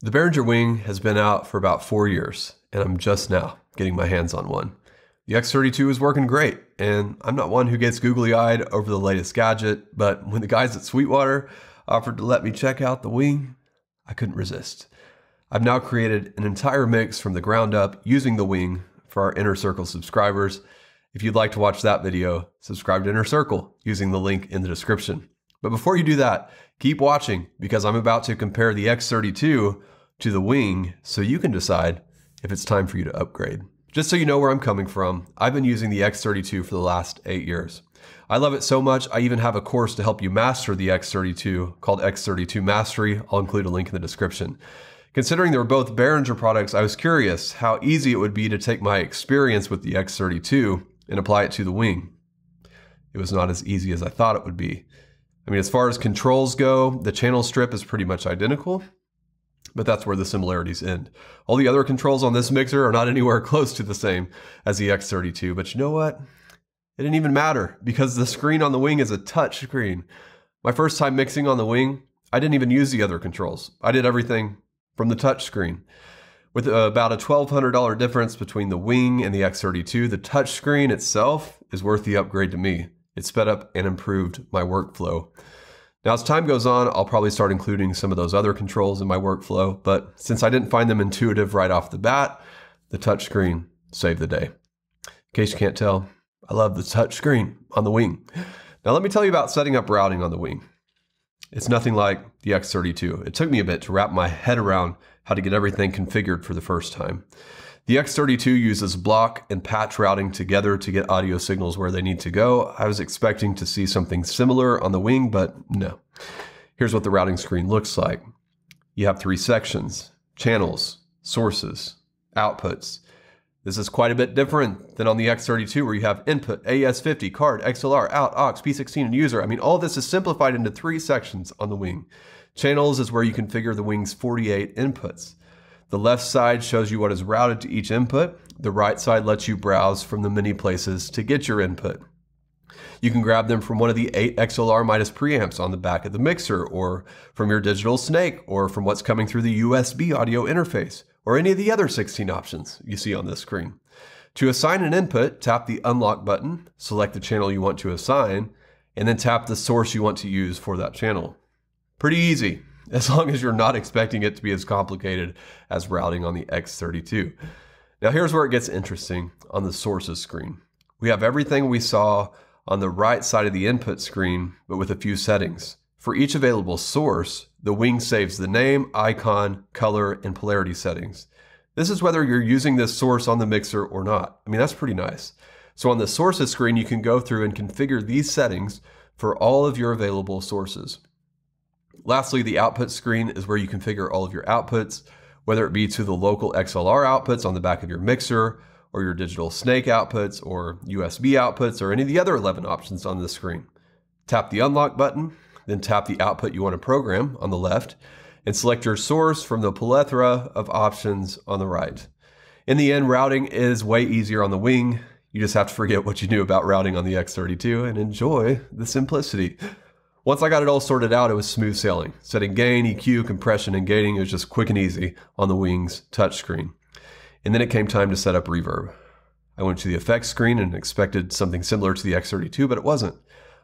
The Behringer Wing has been out for about four years, and I'm just now getting my hands on one. The X32 is working great, and I'm not one who gets googly eyed over the latest gadget, but when the guys at Sweetwater offered to let me check out the wing, I couldn't resist. I've now created an entire mix from the ground up using the wing for our Inner Circle subscribers. If you'd like to watch that video, subscribe to Inner Circle using the link in the description. But before you do that, keep watching because I'm about to compare the X32 to the wing so you can decide if it's time for you to upgrade. Just so you know where I'm coming from, I've been using the X32 for the last eight years. I love it so much, I even have a course to help you master the X32 called X32 Mastery. I'll include a link in the description. Considering they were both Behringer products, I was curious how easy it would be to take my experience with the X32 and apply it to the wing. It was not as easy as I thought it would be. I mean, as far as controls go, the channel strip is pretty much identical, but that's where the similarities end. All the other controls on this mixer are not anywhere close to the same as the X32, but you know what? It didn't even matter because the screen on the wing is a touch screen. My first time mixing on the wing, I didn't even use the other controls. I did everything from the touch screen. With about a $1,200 difference between the wing and the X32, the touch screen itself is worth the upgrade to me. It sped up and improved my workflow. Now, as time goes on, I'll probably start including some of those other controls in my workflow, but since I didn't find them intuitive right off the bat, the touchscreen saved the day. In case you can't tell, I love the touchscreen on the wing. Now, let me tell you about setting up routing on the wing. It's nothing like the X32. It took me a bit to wrap my head around how to get everything configured for the first time. The X32 uses block and patch routing together to get audio signals where they need to go. I was expecting to see something similar on the wing, but no. Here's what the routing screen looks like. You have three sections, channels, sources, outputs. This is quite a bit different than on the X32 where you have input, AES50, card, XLR, out, aux, P16, and user. I mean, all this is simplified into three sections on the wing. Channels is where you configure the wing's 48 inputs. The left side shows you what is routed to each input. The right side lets you browse from the many places to get your input. You can grab them from one of the eight XLR Midas preamps on the back of the mixer, or from your digital snake, or from what's coming through the USB audio interface, or any of the other 16 options you see on this screen. To assign an input, tap the unlock button, select the channel you want to assign, and then tap the source you want to use for that channel. Pretty easy as long as you're not expecting it to be as complicated as routing on the X32. Now here's where it gets interesting on the sources screen. We have everything we saw on the right side of the input screen, but with a few settings. For each available source, the wing saves the name, icon, color, and polarity settings. This is whether you're using this source on the mixer or not. I mean, that's pretty nice. So on the sources screen, you can go through and configure these settings for all of your available sources. Lastly, the output screen is where you configure all of your outputs, whether it be to the local XLR outputs on the back of your mixer, or your digital snake outputs, or USB outputs, or any of the other 11 options on the screen. Tap the unlock button, then tap the output you want to program on the left, and select your source from the plethora of options on the right. In the end, routing is way easier on the wing. You just have to forget what you knew about routing on the X32 and enjoy the simplicity. Once I got it all sorted out, it was smooth sailing. Setting gain, EQ, compression, and gating, it was just quick and easy on the Wings touchscreen. And then it came time to set up reverb. I went to the effects screen and expected something similar to the X32, but it wasn't.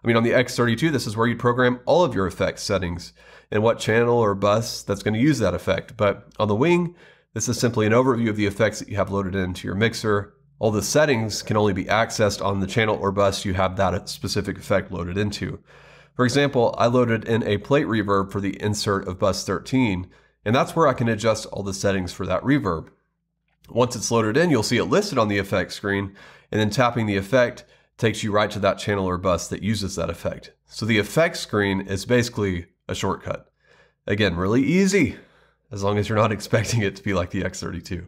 I mean, on the X32, this is where you program all of your effects settings and what channel or bus that's going to use that effect. But on the Wing, this is simply an overview of the effects that you have loaded into your mixer. All the settings can only be accessed on the channel or bus you have that specific effect loaded into. For example, I loaded in a plate reverb for the insert of bus 13, and that's where I can adjust all the settings for that reverb. Once it's loaded in, you'll see it listed on the effect screen, and then tapping the effect takes you right to that channel or bus that uses that effect. So the effect screen is basically a shortcut. Again, really easy, as long as you're not expecting it to be like the X32.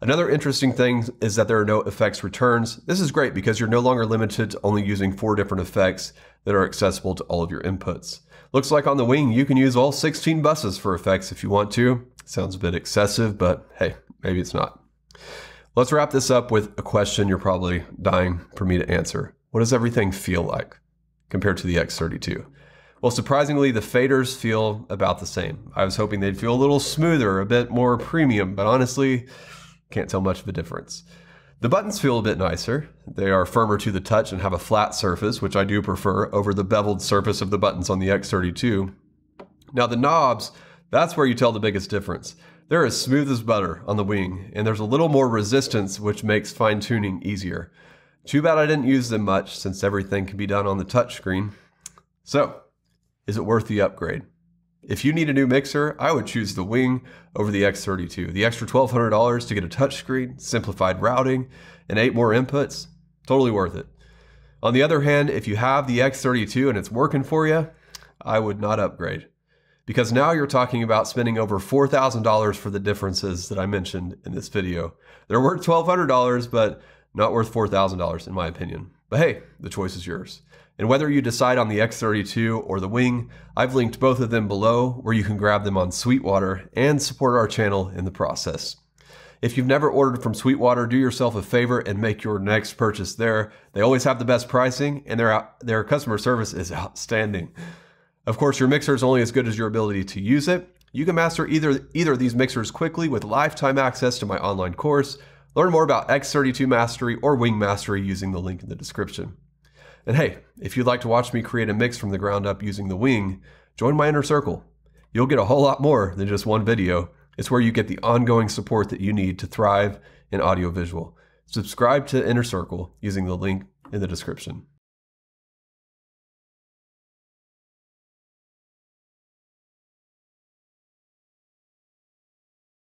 Another interesting thing is that there are no effects returns. This is great because you're no longer limited to only using four different effects that are accessible to all of your inputs. Looks like on the wing, you can use all 16 buses for effects if you want to. Sounds a bit excessive, but hey, maybe it's not. Let's wrap this up with a question you're probably dying for me to answer. What does everything feel like compared to the X32? Well, surprisingly, the faders feel about the same. I was hoping they'd feel a little smoother, a bit more premium, but honestly, can't tell much of a difference. The buttons feel a bit nicer. They are firmer to the touch and have a flat surface, which I do prefer over the beveled surface of the buttons on the X32. Now, the knobs, that's where you tell the biggest difference. They're as smooth as butter on the wing, and there's a little more resistance, which makes fine tuning easier. Too bad I didn't use them much since everything can be done on the touchscreen. So, is it worth the upgrade? If you need a new mixer, I would choose the Wing over the X32. The extra $1,200 to get a touchscreen, simplified routing, and eight more inputs, totally worth it. On the other hand, if you have the X32 and it's working for you, I would not upgrade. Because now you're talking about spending over $4,000 for the differences that I mentioned in this video. They're worth $1,200, but not worth $4,000 in my opinion. But hey, the choice is yours. And whether you decide on the X32 or the Wing, I've linked both of them below where you can grab them on Sweetwater and support our channel in the process. If you've never ordered from Sweetwater, do yourself a favor and make your next purchase there. They always have the best pricing and their, their customer service is outstanding. Of course, your mixer is only as good as your ability to use it. You can master either, either of these mixers quickly with lifetime access to my online course. Learn more about X32 Mastery or Wing Mastery using the link in the description. And hey, if you'd like to watch me create a mix from the ground up using the wing, join my inner circle. You'll get a whole lot more than just one video. It's where you get the ongoing support that you need to thrive in audiovisual. Subscribe to Inner Circle using the link in the description.